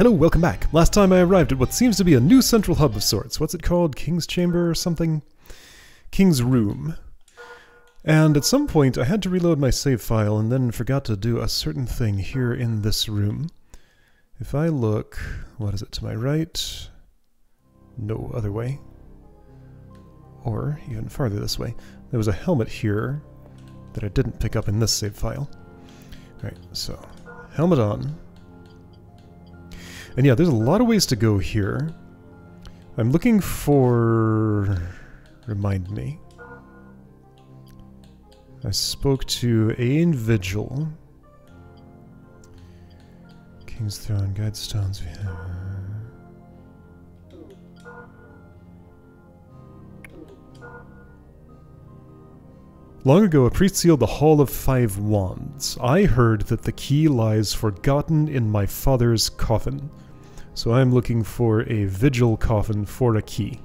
Hello, welcome back. Last time I arrived at what seems to be a new central hub of sorts. What's it called? King's Chamber or something? King's Room. And at some point I had to reload my save file and then forgot to do a certain thing here in this room. If I look, what is it, to my right? No, other way. Or even farther this way. There was a helmet here that I didn't pick up in this save file. Alright, so helmet on. And yeah, there's a lot of ways to go here. I'm looking for... Remind me. I spoke to Ain Vigil. King's Throne, Guidestones. Long ago, a priest sealed the Hall of Five Wands. I heard that the key lies forgotten in my father's coffin. So I'm looking for a vigil coffin for a key.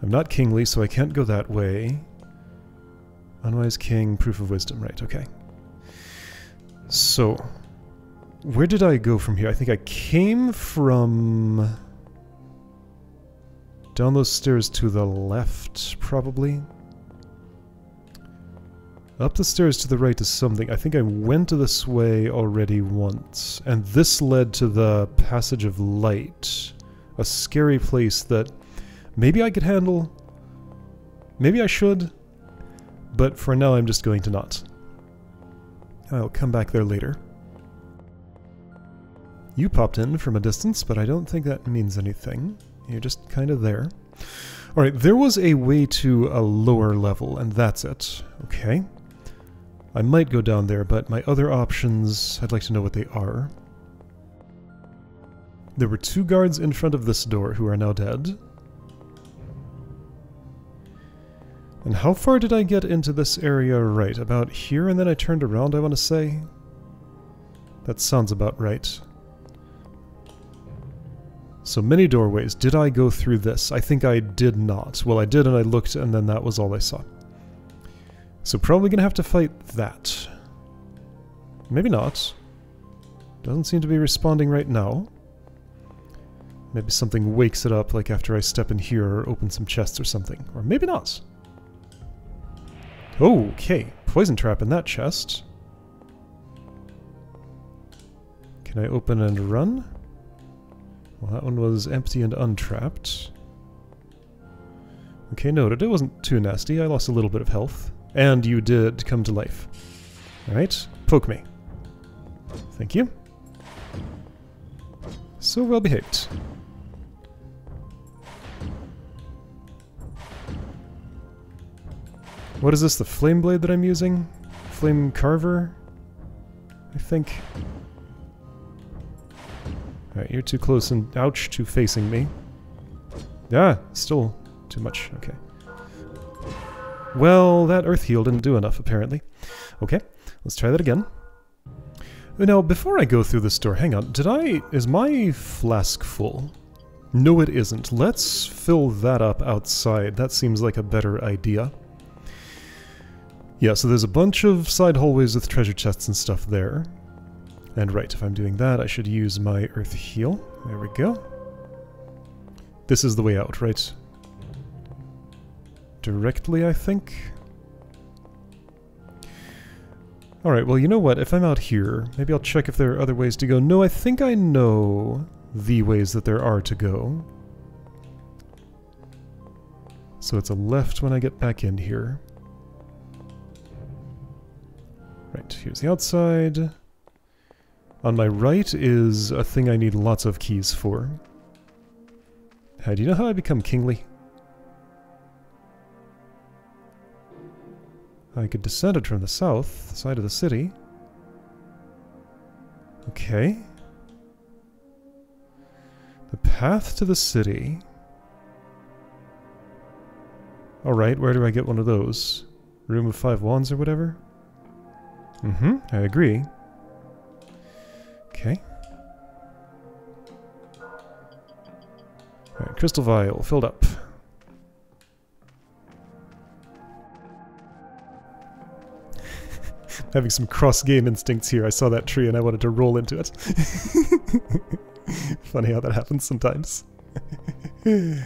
I'm not kingly, so I can't go that way. Unwise king, proof of wisdom. Right, okay. So, where did I go from here? I think I came from... Down those stairs to the left, probably. Up the stairs to the right is something. I think I went this way already once. And this led to the Passage of Light. A scary place that maybe I could handle. Maybe I should. But for now I'm just going to not. I'll come back there later. You popped in from a distance, but I don't think that means anything. You're just kind of there. Alright, there was a way to a lower level, and that's it. Okay. I might go down there, but my other options, I'd like to know what they are. There were two guards in front of this door who are now dead. And how far did I get into this area right? About here and then I turned around, I want to say? That sounds about right. So many doorways. Did I go through this? I think I did not. Well, I did and I looked and then that was all I saw. So probably gonna have to fight that. Maybe not. Doesn't seem to be responding right now. Maybe something wakes it up, like after I step in here or open some chests or something. Or maybe not. Okay, poison trap in that chest. Can I open and run? Well, that one was empty and untrapped. Okay, noted. It wasn't too nasty. I lost a little bit of health. And you did come to life. Alright, poke me. Thank you. So well behaved. What is this, the flame blade that I'm using? Flame carver? I think. Alright, you're too close and ouch to facing me. Yeah, still too much. Okay. Well, that earth heal didn't do enough, apparently. Okay, let's try that again. Uh, now, before I go through this door, hang on, did I... is my flask full? No, it isn't. Let's fill that up outside. That seems like a better idea. Yeah, so there's a bunch of side hallways with treasure chests and stuff there. And right, if I'm doing that, I should use my earth heal. There we go. This is the way out, right? Directly, I think. Alright, well, you know what? If I'm out here, maybe I'll check if there are other ways to go. No, I think I know the ways that there are to go. So it's a left when I get back in here. Right, here's the outside. On my right is a thing I need lots of keys for. How do you know how I become kingly? I could descend it from the south side of the city. Okay. The path to the city. Alright, where do I get one of those? Room of Five Wands or whatever? Mm-hmm, I agree. Okay. Alright, crystal vial filled up. Having some cross-game instincts here. I saw that tree and I wanted to roll into it. Funny how that happens sometimes. Alright,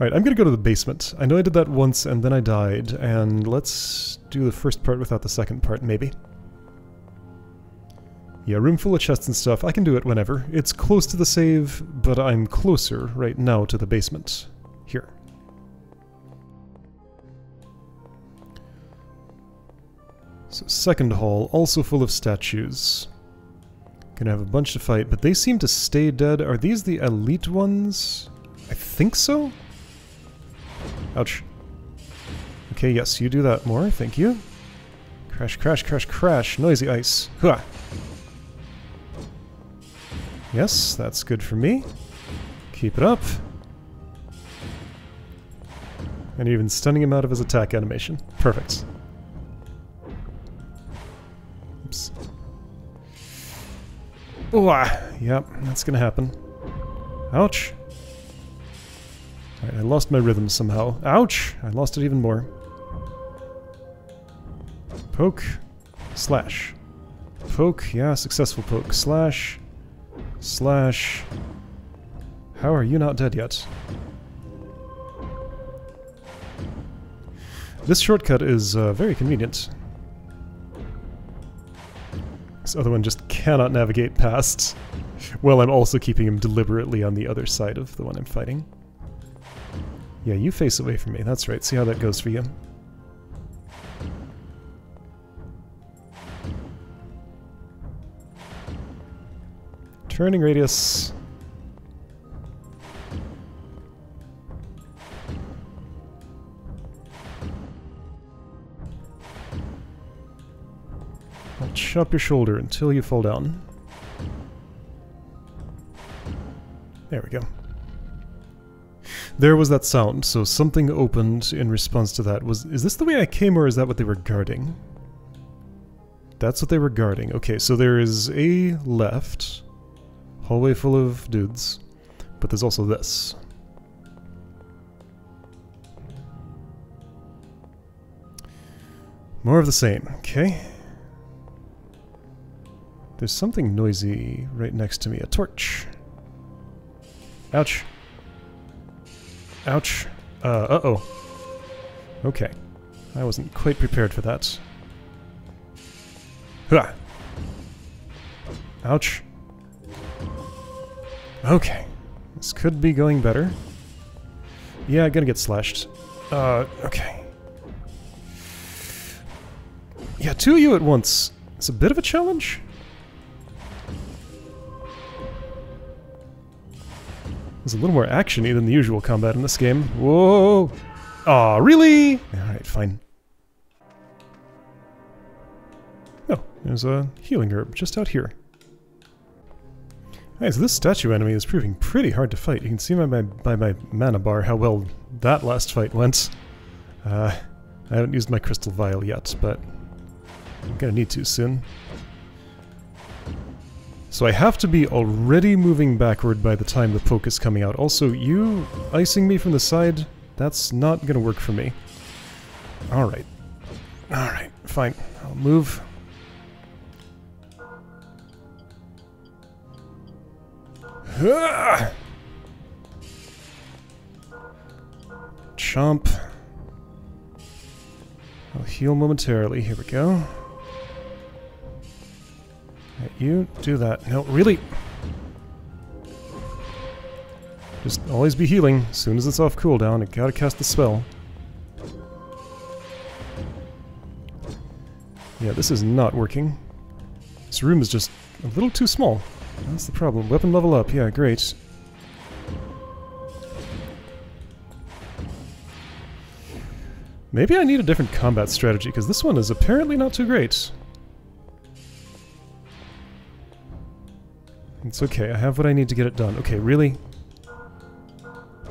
I'm gonna go to the basement. I know I did that once and then I died, and let's do the first part without the second part, maybe. Yeah, room full of chests and stuff. I can do it whenever. It's close to the save, but I'm closer right now to the basement. Here. So second hall, also full of statues. Gonna have a bunch to fight, but they seem to stay dead. Are these the elite ones? I think so? Ouch. Okay, yes, you do that more, thank you. Crash, crash, crash, crash. Noisy ice. Hua! Yes, that's good for me. Keep it up. And even stunning him out of his attack animation. Perfect. Oh, ah, yep, that's gonna happen. Ouch. I lost my rhythm somehow. Ouch! I lost it even more. Poke. Slash. Poke, yeah, successful poke. Slash. Slash. How are you not dead yet? This shortcut is uh, very convenient. This other one just cannot navigate past. Well, I'm also keeping him deliberately on the other side of the one I'm fighting. Yeah, you face away from me. That's right. See how that goes for you. Turning radius. Chop your shoulder until you fall down. There we go. There was that sound, so something opened in response to that. Was Is this the way I came, or is that what they were guarding? That's what they were guarding. Okay, so there is a left. Hallway full of dudes. But there's also this. More of the same. Okay. There's something noisy right next to me. A torch. Ouch. Ouch. Uh, uh-oh. Okay. I wasn't quite prepared for that. Hua! Ouch. Okay. This could be going better. Yeah, i gonna get slashed. Uh, okay. Yeah, two of you at once. It's a bit of a challenge. There's a little more actiony than the usual combat in this game. Whoa! Aw, really? Alright, fine. Oh, there's a healing herb just out here. Alright, so this statue enemy is proving pretty hard to fight. You can see by my, by my mana bar how well that last fight went. Uh, I haven't used my crystal vial yet, but I'm gonna need to soon. So I have to be already moving backward by the time the poke is coming out. Also, you icing me from the side, that's not gonna work for me. Alright. Alright, fine. I'll move. Chomp. I'll heal momentarily. Here we go. You do that. No, really? Just always be healing. As soon as it's off cooldown, I gotta cast the spell. Yeah, this is not working. This room is just a little too small. That's the problem. Weapon level up. Yeah, great. Maybe I need a different combat strategy, because this one is apparently not too great. Okay, I have what I need to get it done. Okay, really?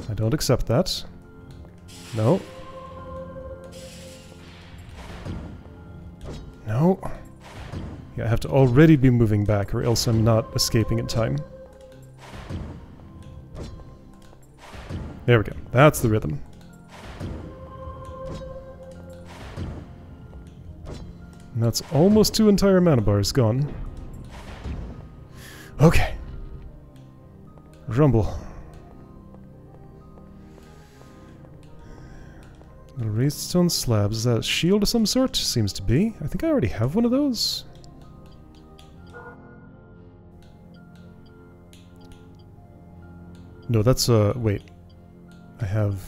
I don't accept that. No. No. Yeah, I have to already be moving back or else I'm not escaping in time. There we go. That's the rhythm. And that's almost two entire mana bars gone. Okay. Rumble. Little raised stone slabs. Is that a shield of some sort? Seems to be. I think I already have one of those. No, that's, uh, wait. I have...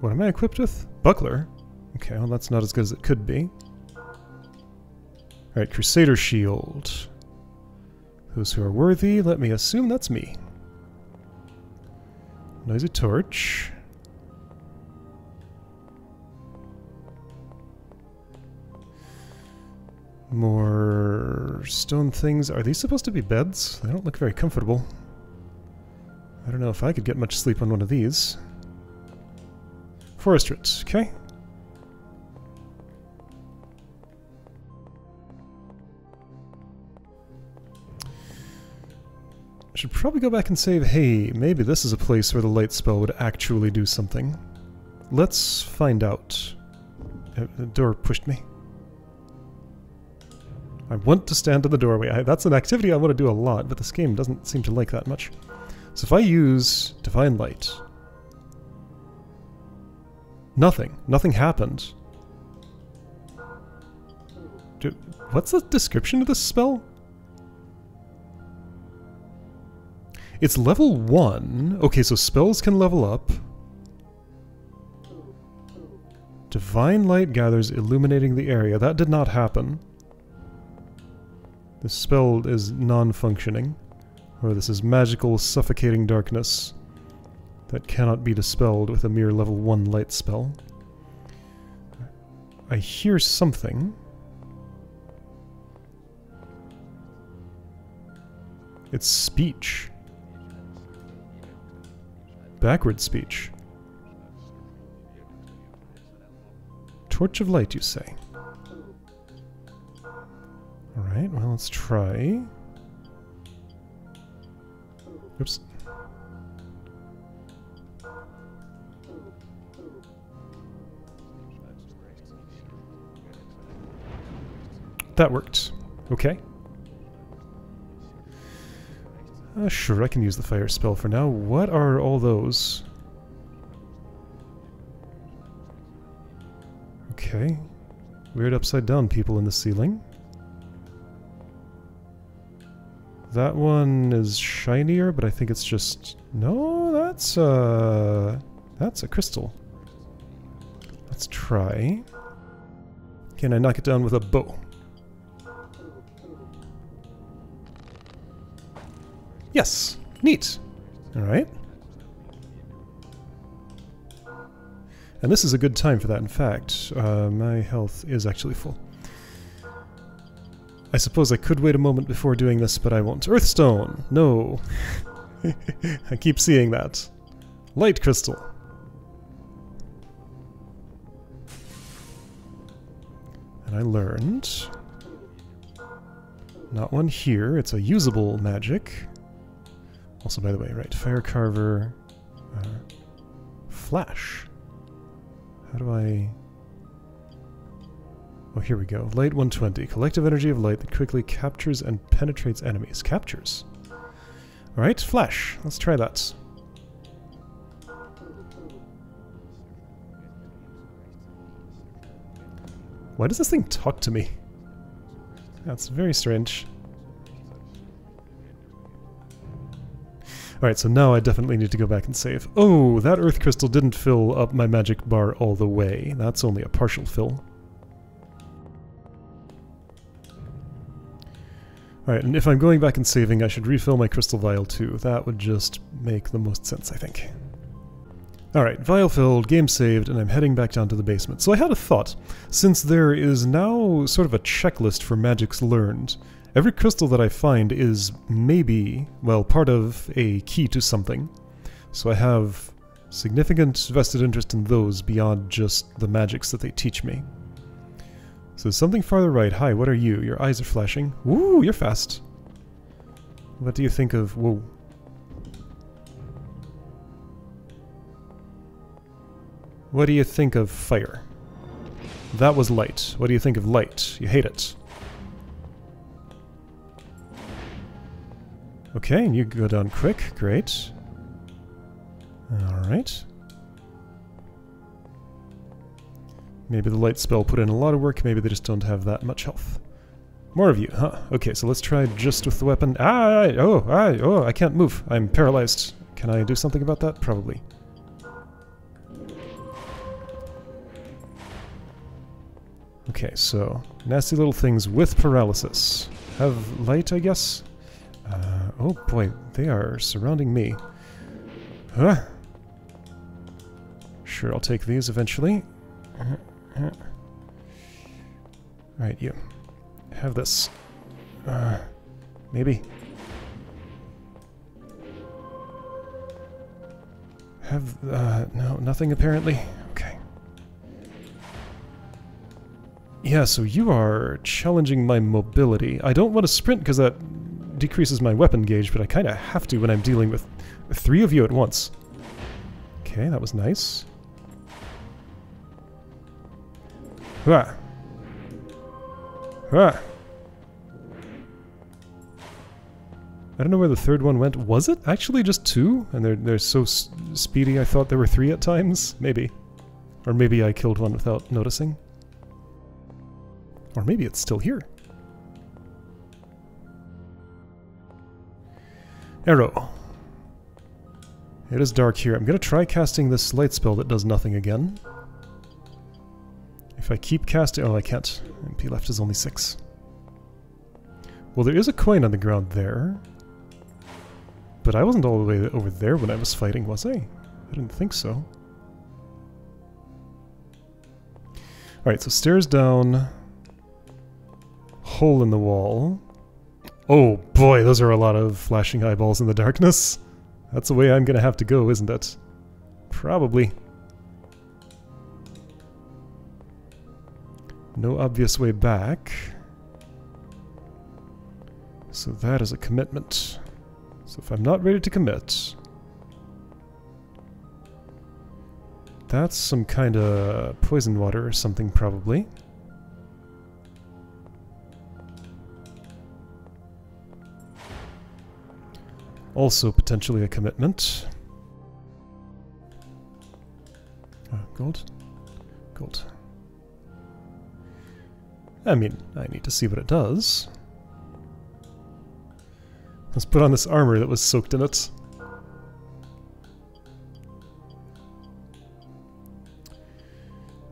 What am I equipped with? Buckler? Okay, well that's not as good as it could be. Alright, Crusader Shield. Those who are worthy, let me assume that's me. Noisy Torch. More stone things. Are these supposed to be beds? They don't look very comfortable. I don't know if I could get much sleep on one of these. Forest roots, okay. I should probably go back and save, hey, maybe this is a place where the light spell would actually do something. Let's find out. Uh, the door pushed me. I want to stand in the doorway. I, that's an activity I want to do a lot, but this game doesn't seem to like that much. So if I use Divine Light, nothing. Nothing happened. Do, what's the description of this spell? It's level 1. Okay, so spells can level up. Divine Light gathers, illuminating the area. That did not happen. The spell is non-functioning. Or this is magical, suffocating darkness that cannot be dispelled with a mere level 1 light spell. I hear something. It's speech. Backward speech. Torch of light, you say? Alright, well, let's try. Oops. That worked. Okay. Uh, sure, I can use the fire spell for now. What are all those? Okay. Weird upside down people in the ceiling. That one is shinier, but I think it's just... No, that's a... That's a crystal. Let's try. Can I knock it down with a bow? Yes! Neat! Alright. And this is a good time for that, in fact. Uh, my health is actually full. I suppose I could wait a moment before doing this, but I won't. Earthstone! No! I keep seeing that. Light crystal. And I learned... Not one here, it's a usable magic. Also, by the way, right, Fire Carver... Uh, flash. How do I... Oh, here we go. Light 120. Collective energy of light that quickly captures and penetrates enemies. Captures. Alright, flash. Let's try that. Why does this thing talk to me? That's very strange. Alright, so now I definitely need to go back and save. Oh, that earth crystal didn't fill up my magic bar all the way. That's only a partial fill. Alright, and if I'm going back and saving, I should refill my crystal vial too. That would just make the most sense, I think. Alright, vial filled, game saved, and I'm heading back down to the basement. So I had a thought. Since there is now sort of a checklist for magics learned, every crystal that I find is maybe, well, part of a key to something. So I have significant vested interest in those beyond just the magics that they teach me. So something farther right. Hi, what are you? Your eyes are flashing. Woo, you're fast. What do you think of... Whoa. What do you think of fire? That was light. What do you think of light? You hate it. Okay, and you go down quick. Great. Alright. Maybe the light spell put in a lot of work, maybe they just don't have that much health. More of you, huh? Okay, so let's try just with the weapon. Ah, oh, ah, oh, I can't move. I'm paralyzed. Can I do something about that? Probably. Okay, so nasty little things with paralysis. Have light, I guess? Uh, oh boy, they are surrounding me. Huh? Sure, I'll take these eventually. Alright, you. Have this. Uh, maybe. Have, uh, no, nothing apparently. Okay. Yeah, so you are challenging my mobility. I don't want to sprint because that decreases my weapon gauge, but I kind of have to when I'm dealing with three of you at once. Okay, that was nice. Hua. Hua. I don't know where the third one went. Was it actually just two? And they're, they're so speedy I thought there were three at times? Maybe. Or maybe I killed one without noticing. Or maybe it's still here. Arrow. It is dark here. I'm going to try casting this light spell that does nothing again. If I keep casting... Oh, I can't. MP left is only 6. Well, there is a coin on the ground there. But I wasn't all the way over there when I was fighting, was I? I didn't think so. Alright, so stairs down. Hole in the wall. Oh boy, those are a lot of flashing eyeballs in the darkness. That's the way I'm gonna have to go, isn't it? Probably. No obvious way back. So that is a commitment. So if I'm not ready to commit... That's some kind of poison water or something, probably. Also potentially a commitment. Oh, gold? Gold. I mean, I need to see what it does. Let's put on this armor that was soaked in it.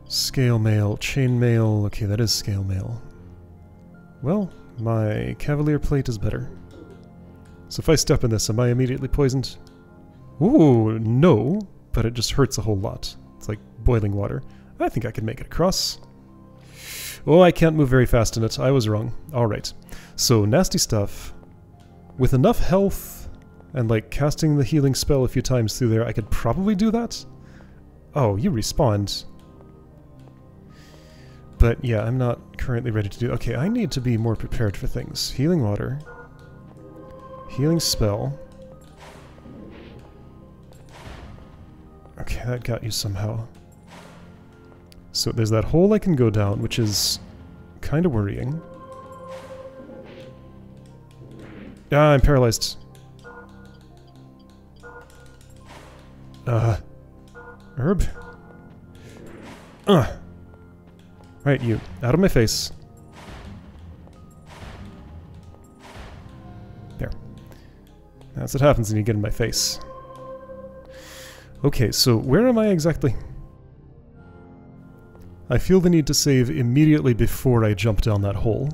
Scale mail, chain mail. Okay, that is scale mail. Well, my cavalier plate is better. So if I step in this, am I immediately poisoned? Ooh, no, but it just hurts a whole lot. It's like boiling water. I think I can make it across. Oh, I can't move very fast in it. I was wrong. Alright. So, nasty stuff. With enough health and like casting the healing spell a few times through there, I could probably do that. Oh, you respawned. But yeah, I'm not currently ready to do... Okay, I need to be more prepared for things. Healing water. Healing spell. Okay, that got you somehow. So there's that hole I can go down, which is kind of worrying. Ah, I'm paralyzed. Uh, herb? Uh. Right, you. Out of my face. That's what happens when you get in my face. Okay, so where am I exactly? I feel the need to save immediately before I jump down that hole.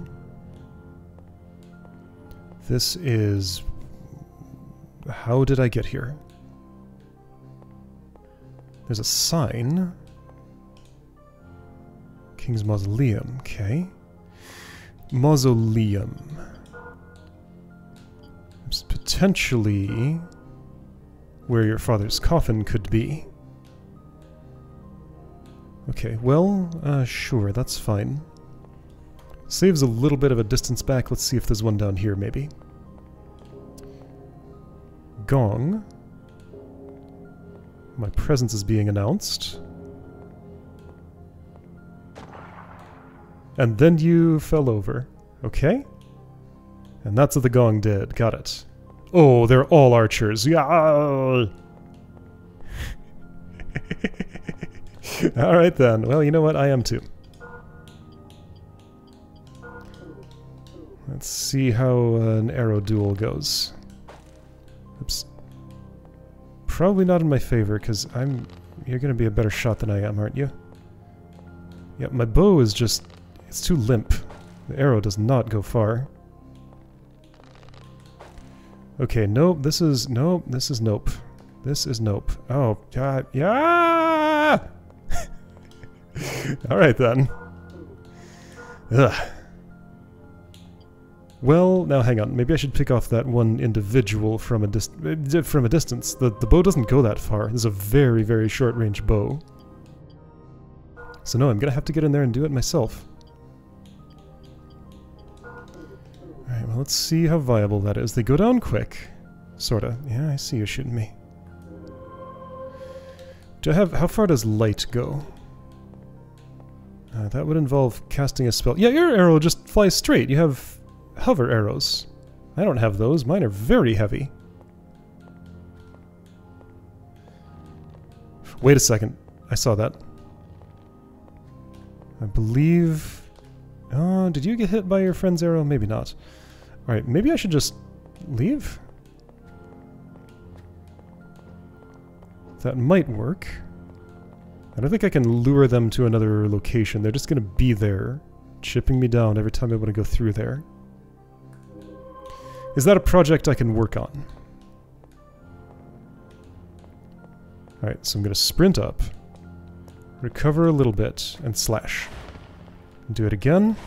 This is... How did I get here? There's a sign. King's Mausoleum, okay. Mausoleum. Potentially where your father's coffin could be. Okay, well, uh, sure, that's fine. Saves a little bit of a distance back. Let's see if there's one down here, maybe. Gong. My presence is being announced. And then you fell over. Okay? And that's what the gong did. Got it. Oh, they're all archers. Yeah. all right then. Well, you know what? I am too. Let's see how an arrow duel goes. Oops. Probably not in my favor, because I'm... You're going to be a better shot than I am, aren't you? Yep, my bow is just... It's too limp. The arrow does not go far. Okay, nope, this is... Nope, this is nope. This is nope. Oh, God, yeah! Alright then. Ugh. Well, now hang on. Maybe I should pick off that one individual from a dis uh, from a distance. The the bow doesn't go that far. This is a very very short range bow. So no, I'm gonna have to get in there and do it myself. Well let's see how viable that is. They go down quick. Sorta. Yeah, I see you shooting me. Do I have... How far does light go? Uh, that would involve casting a spell. Yeah, your arrow just flies straight. You have hover arrows. I don't have those. Mine are very heavy. Wait a second. I saw that. I believe... Oh, did you get hit by your friend's arrow? Maybe not. Alright, maybe I should just leave? That might work. I don't think I can lure them to another location. They're just going to be there, chipping me down every time I want to go through there. Is that a project I can work on? Alright, so I'm going to sprint up, recover a little bit, and slash. Do it again.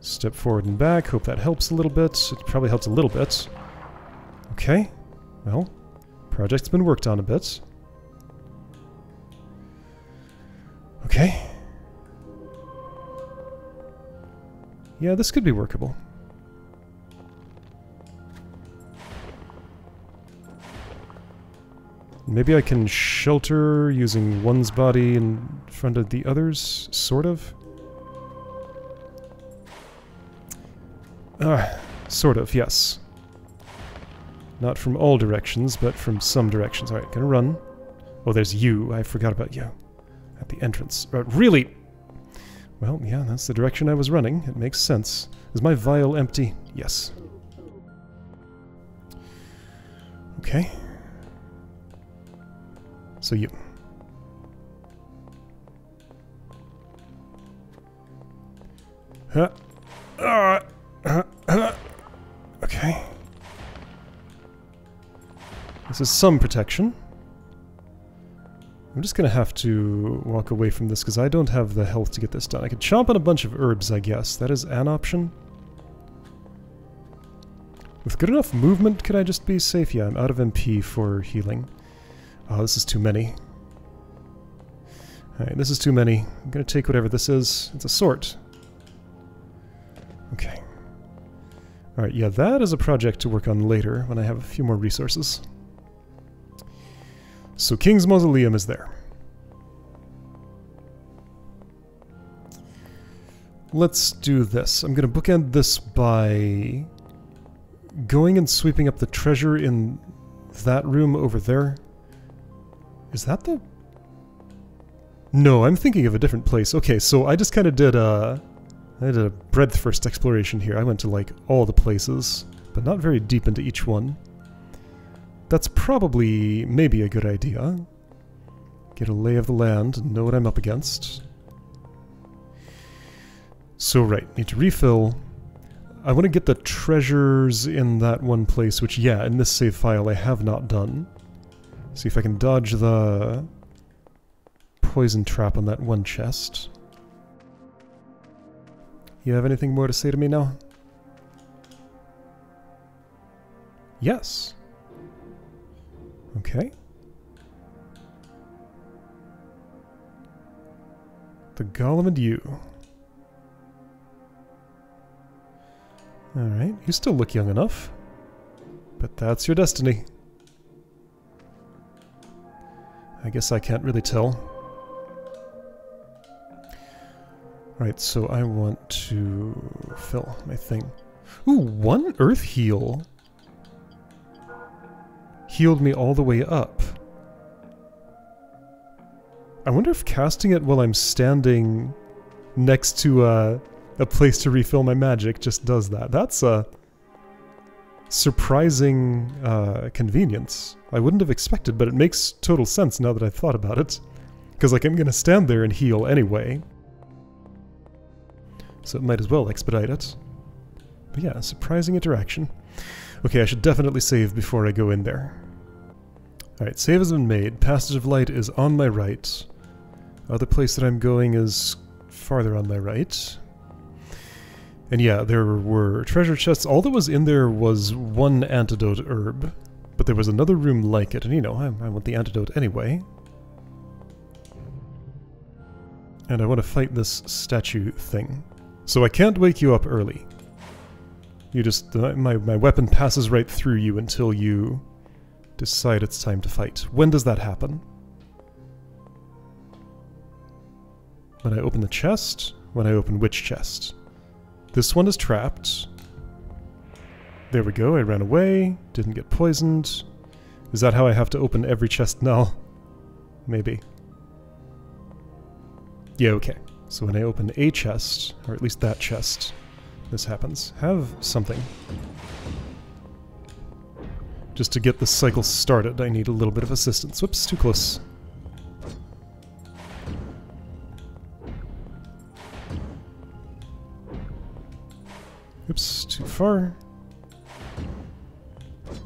Step forward and back, hope that helps a little bit. It probably helps a little bit. Okay, well, project's been worked on a bit. Okay. Yeah, this could be workable. Maybe I can shelter using one's body in front of the other's, sort of? Ah, sort of, yes. Not from all directions, but from some directions. Alright, gonna run. Oh, there's you. I forgot about you. At the entrance. Uh, really? Well, yeah, that's the direction I was running. It makes sense. Is my vial empty? Yes. Okay. So you. Huh. Uh, uh, Is some protection. I'm just gonna have to walk away from this because I don't have the health to get this done. I could chomp on a bunch of herbs, I guess. That is an option. With good enough movement, could I just be safe? Yeah, I'm out of MP for healing. Oh, this is too many. Alright, this is too many. I'm gonna take whatever this is. It's a sort. Okay. Alright, yeah, that is a project to work on later when I have a few more resources. So King's Mausoleum is there. Let's do this. I'm going to bookend this by going and sweeping up the treasure in that room over there. Is that the... No, I'm thinking of a different place. Okay, so I just kind of did a... I did a breadth first exploration here. I went to like all the places, but not very deep into each one. That's probably maybe a good idea. Get a lay of the land and know what I'm up against. So right, need to refill. I want to get the treasures in that one place, which yeah, in this save file I have not done. See if I can dodge the poison trap on that one chest. You have anything more to say to me now? Yes. Okay. The Golem and you. Alright, you still look young enough. But that's your destiny. I guess I can't really tell. Alright, so I want to fill my thing. Ooh, one earth heal. Healed me all the way up. I wonder if casting it while I'm standing next to uh, a place to refill my magic just does that. That's a surprising uh, convenience. I wouldn't have expected, but it makes total sense now that I've thought about it. Because, like, I'm gonna stand there and heal anyway. So it might as well expedite it. But yeah, surprising interaction. Okay, I should definitely save before I go in there. Alright, save has been made. Passage of Light is on my right. Other place that I'm going is farther on my right. And yeah, there were treasure chests. All that was in there was one antidote herb. But there was another room like it, and you know, I, I want the antidote anyway. And I want to fight this statue thing. So I can't wake you up early. You just... Uh, my, my weapon passes right through you until you decide it's time to fight. When does that happen? When I open the chest? When I open which chest? This one is trapped. There we go, I ran away, didn't get poisoned. Is that how I have to open every chest now? Maybe. Yeah, okay. So when I open a chest, or at least that chest, this happens. Have something. Just to get the cycle started, I need a little bit of assistance. Whoops, too close. Oops, too far.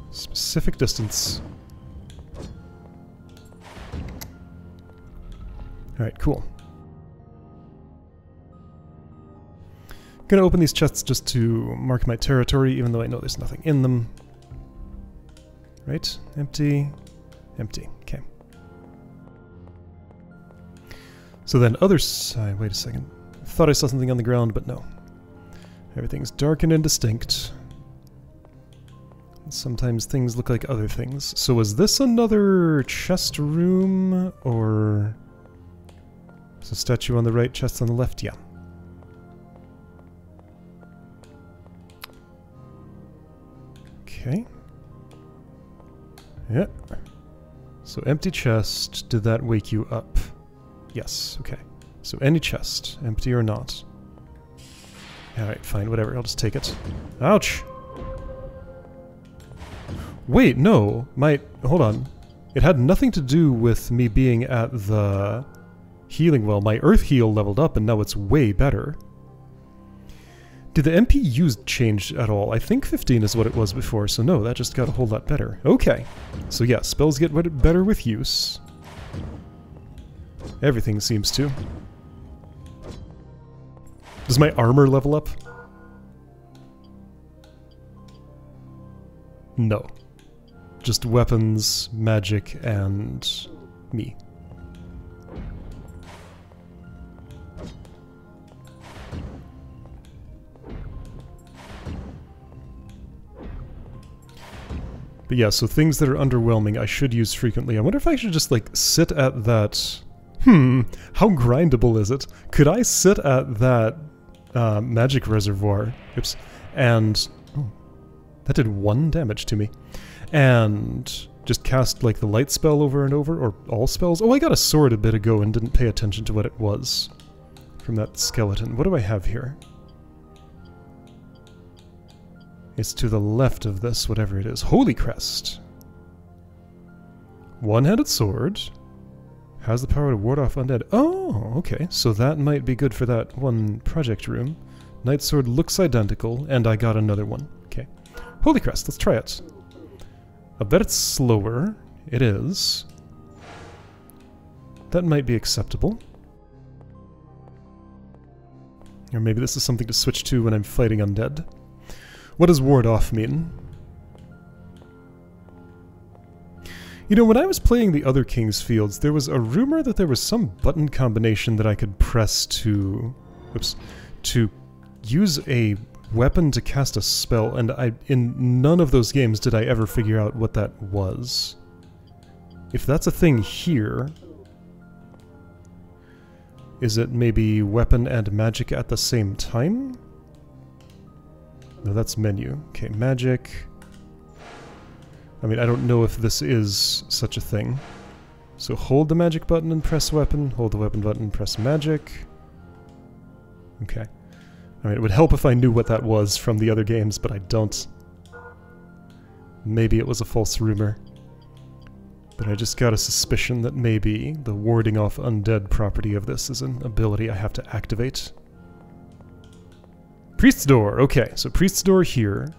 Specific distance. Alright, cool. gonna open these chests just to mark my territory, even though I know there's nothing in them. Right? Empty. Empty. Okay. So then other side... Wait a second. Thought I saw something on the ground, but no. Everything's dark and indistinct. Sometimes things look like other things. So is this another chest room, or... There's a statue on the right, chest on the left? Yeah. Okay. Yeah. So empty chest, did that wake you up? Yes, okay. So any chest, empty or not. Alright, fine, whatever, I'll just take it. Ouch! Wait, no, my... hold on. It had nothing to do with me being at the healing well. My earth heal leveled up and now it's way better. Did the MP used change at all? I think 15 is what it was before, so no, that just got a whole lot better. Okay. So yeah, spells get better with use. Everything seems to. Does my armor level up? No. Just weapons, magic, and me. But yeah, so things that are underwhelming I should use frequently. I wonder if I should just like sit at that... Hmm, how grindable is it? Could I sit at that uh, magic reservoir, oops, and... Oh, that did one damage to me. And just cast like the light spell over and over, or all spells? Oh, I got a sword a bit ago and didn't pay attention to what it was from that skeleton. What do I have here? It's to the left of this, whatever it is. Holy Crest! One-handed sword. Has the power to ward off undead. Oh, okay. So that might be good for that one project room. Knight sword looks identical, and I got another one. Okay. Holy Crest, let's try it. I bet it's slower. It is. That might be acceptable. Or maybe this is something to switch to when I'm fighting undead. What does ward off mean? You know, when I was playing the other King's Fields, there was a rumor that there was some button combination that I could press to... Oops. To use a weapon to cast a spell, and I in none of those games did I ever figure out what that was. If that's a thing here... Is it maybe weapon and magic at the same time? No, that's menu. Okay, magic. I mean, I don't know if this is such a thing. So hold the magic button and press weapon, hold the weapon button and press magic. Okay. I mean, it would help if I knew what that was from the other games, but I don't. Maybe it was a false rumor. But I just got a suspicion that maybe the warding off undead property of this is an ability I have to activate. Priest's Door! Okay, so Priest's Door here.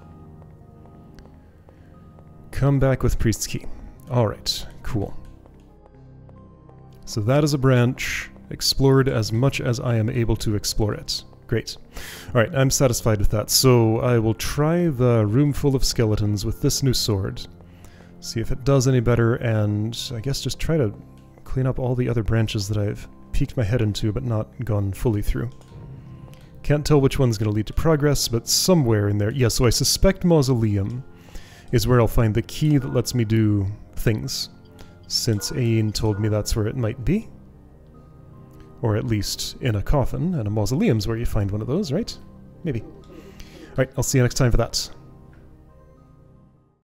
Come back with Priest's Key. Alright, cool. So that is a branch, explored as much as I am able to explore it. Great. Alright, I'm satisfied with that. So I will try the room full of skeletons with this new sword. See if it does any better, and I guess just try to clean up all the other branches that I've peeked my head into but not gone fully through. Can't tell which one's going to lead to progress, but somewhere in there... Yeah, so I suspect Mausoleum is where I'll find the key that lets me do things, since Ain told me that's where it might be. Or at least in a coffin, and a mausoleum's where you find one of those, right? Maybe. Alright, I'll see you next time for that.